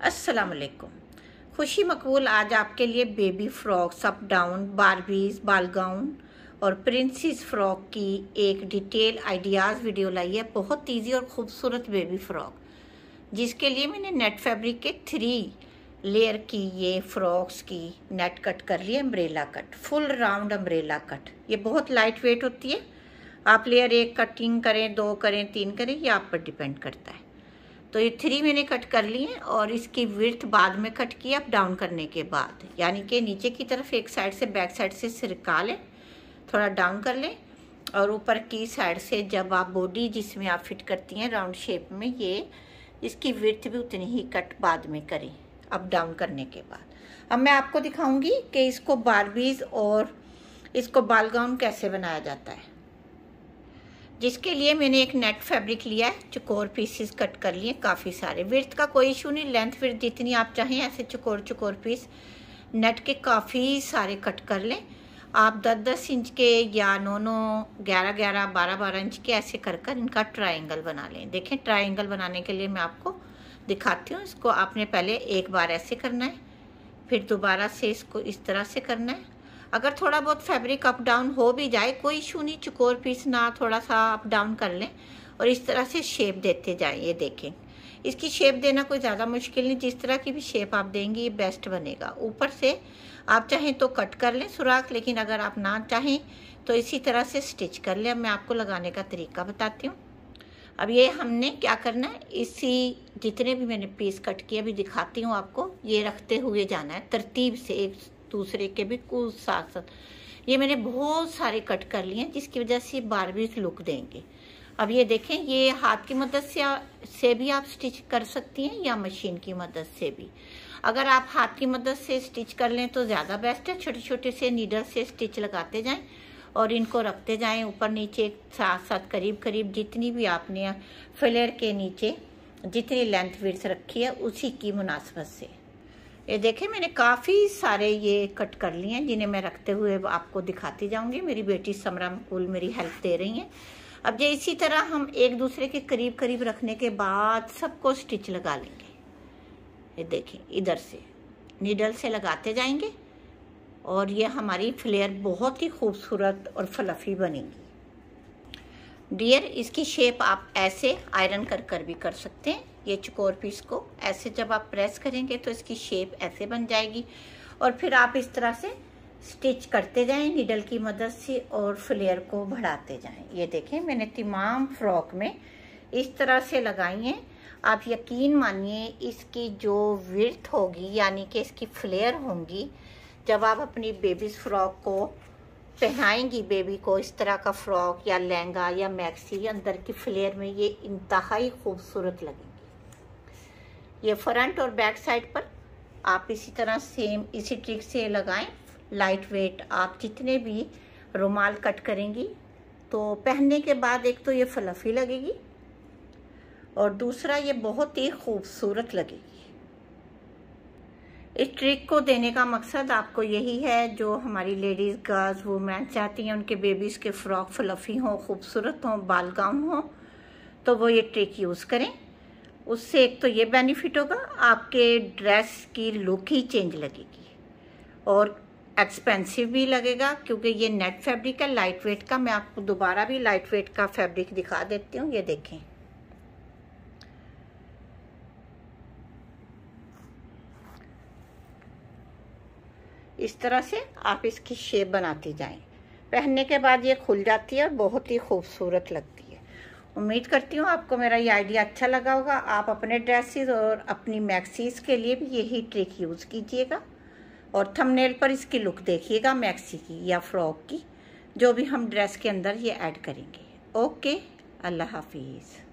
अस्सलाम वालेकुम खुशी मकबूल आज आपके लिए baby frocks, up down, Barbies, ball gown और प्रिंसेस फ्रॉक की एक डिटेल आइडियाज़ वीडियो लाई है, बहुत इजी और ख़ूबसूरत बेबी फ्रॉक, जिसके लिए मैंने नेट फैब्रिक के थ्री लेयर की ये फ्रॉक्स की नेट कट कर ली है, umbrella cut, full round umbrella cut. ये बहुत लाइट वेट होती है। आप लेयर एक कटिंग करें, दो करें, तीन करें, ये आप पर डिपेंड करता है। तो ये थ्री मैंने कट कर लिए और इसकी विर्थ बाद में कट की अप डाउन करने के बाद। यानी कि नीचे की तरफ़ एक साइड से बैक साइड से सिरका लें, थोड़ा डाउन कर लें और ऊपर की साइड से जब आप बॉडी जिसमें आप फिट करती हैं राउंड शेप में, ये इसकी विर्थ भी उतनी ही कट बाद में करें अप डाउन करने के बाद। अब मैं आपको दिखाऊँगी कि इसको बारबीज और इसको बाल गाउन कैसे बनाया जाता है। जिसके लिए मैंने एक नेट फैब्रिक लिया है, चकोर पीसेस कट कर लिए, काफ़ी सारे। विर्थ का कोई इशू नहीं लेंथ विर्थ जितनी आप चाहें, ऐसे चकोर चकोर पीस नेट के काफ़ी सारे कट कर लें। आप दस दस इंच के या नौ नौ ग्यारह ग्यारह बारह बारह इंच के ऐसे कर कर इनका ट्राइंगल बना लें। देखें ट्राइंगल बनाने के लिए मैं आपको दिखाती हूँ, इसको आपने पहले एक बार ऐसे करना है, फिर दोबारा से इसको इस तरह से करना है। अगर थोड़ा बहुत फैब्रिक अप डाउन हो भी जाए, कोई इशू नहीं, चकोर पीस ना थोड़ा सा अप डाउन कर लें और इस तरह से शेप देते जाएँ, ये देखें। इसकी शेप देना कोई ज़्यादा मुश्किल नहीं, जिस तरह की भी शेप आप देंगे, ये बेस्ट बनेगा। ऊपर से आप चाहें तो कट कर लें सुराख, लेकिन अगर आप ना चाहें तो इसी तरह से स्टिच कर लें। अब मैं आपको लगाने का तरीका बताती हूँ। अब ये हमने क्या करना है, इसी जितने भी मैंने पीस कट किए, अभी दिखाती हूँ आपको, ये रखते हुए जाना है, तरतीब से एक दूसरे के भी कुछ साथ साथ ये मैंने बहुत सारे कट कर लिए हैं, जिसकी वजह से बारबी लुक देंगे। अब ये देखें, ये हाथ की मदद से से भी आप स्टिच कर सकती हैं या मशीन की मदद से भी। अगर आप हाथ की मदद से स्टिच कर लें तो ज़्यादा बेस्ट है। छोटे छोटे से नीडल से स्टिच लगाते जाएँ और इनको रखते जाएँ ऊपर नीचे साथ साथ करीब करीब जितनी भी आपने फ्लेयर के नीचे जितनी लेंथ विर्थ रखी है, उसी की मुनासबत से। ये देखें, मैंने काफ़ी सारे ये कट कर लिए हैं, जिन्हें मैं रखते हुए आपको दिखाती जाऊँगी। मेरी बेटी समरा मकूल मेरी हेल्प दे रही हैं। अब ये इसी तरह हम एक दूसरे के करीब करीब रखने के बाद सबको स्टिच लगा लेंगे। ये देखें, इधर से, नीडल से लगाते जाएँगे, और ये हमारी फ्लेयर बहुत ही खूबसूरत और फ्लफी बनेगी। डियर, इसकी शेप आप ऐसे आयरन कर कर भी कर सकते हैं। ये चकोर पीस को ऐसे जब आप प्रेस करेंगे तो इसकी शेप ऐसे बन जाएगी। और फिर आप इस तरह से स्टिच करते जाएँ नीडल की मदद से और फ्लेयर को बढ़ाते जाएँ। ये देखें, मैंने तमाम फ्रॉक में इस तरह से लगाई हैं। आप यकीन मानिए, इसकी जो विर्थ होगी, यानी कि इसकी फ्लेयर होंगी, जब आप अपनी बेबीज फ्रॉक को पहनाएँगी बेबी को इस तरह का फ्रॉक या लहंगा या मैक्सी अंदर की फ्लेयर में, ये इंतहाई खूबसूरत लगेंगी। ये फ्रंट और बैक साइड पर आप इसी तरह सेम इसी ट्रिक से लगाएँ। लाइट वेट आप जितने भी रुमाल कट करेंगी तो पहनने के बाद एक तो ये फ्लफी लगेगी और दूसरा ये बहुत ही खूबसूरत लगेगी। इस ट्रिक को देने का मकसद आपको यही है, जो हमारी लेडीज़ गर्ल्स वुमेन चाहती हैं, उनके बेबीज़ के फ्रॉक फ्लफ़ी हों, खूबसूरत हों, बाल हों तो वो ये ट्रिक यूज़ करें। उससे एक तो ये बेनिफिट होगा, आपके ड्रेस की लुक ही चेंज लगेगी। और एक्सपेंसिव भी लगेगा, क्योंकि ये नेट फैब्रिक है लाइट वेट का, मैं आपको दोबारा भी लाइट वेट का फैब्रिक दिखा देती हूँ, ये देखें। इस तरह से आप इसकी शेप बनाती जाएँ। पहनने के बाद ये खुल जाती है और बहुत ही खूबसूरत लगती है। उम्मीद करती हूँ आपको मेरा ये आइडिया अच्छा लगा होगा। आप अपने ड्रेसेस और अपनी मैक्सीज के लिए भी यही ट्रिक यूज़ कीजिएगा और थंबनेल पर इसकी लुक देखिएगा, मैक्सी की या फ्रॉक की, जो भी हम ड्रेस के अंदर ये ऐड करेंगे। ओके, अल्लाह हाफिज़।